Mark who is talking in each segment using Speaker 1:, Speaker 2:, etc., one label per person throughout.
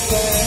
Speaker 1: open.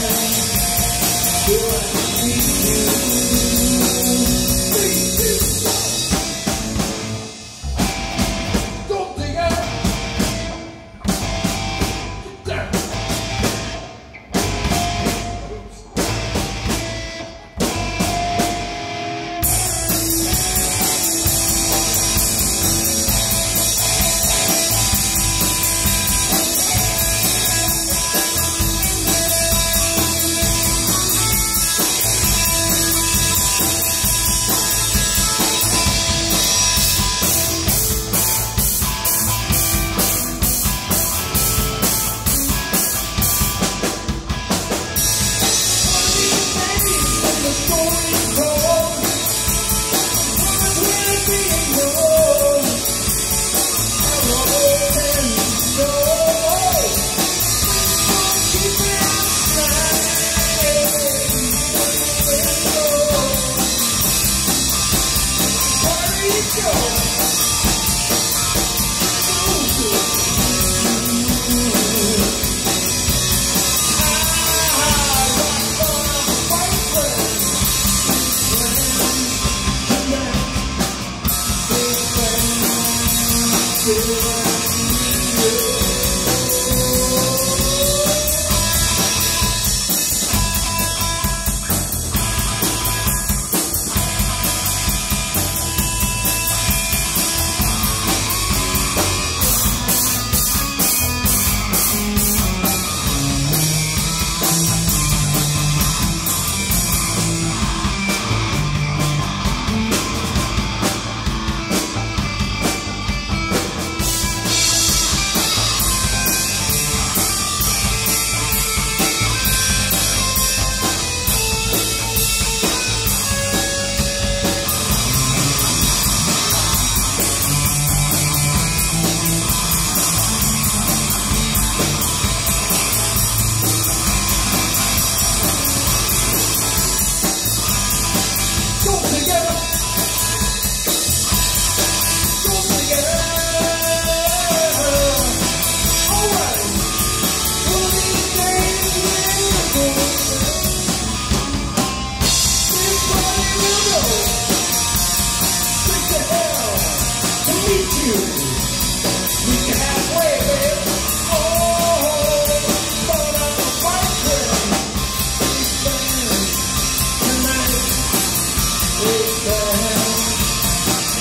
Speaker 1: Yeah.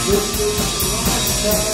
Speaker 1: Just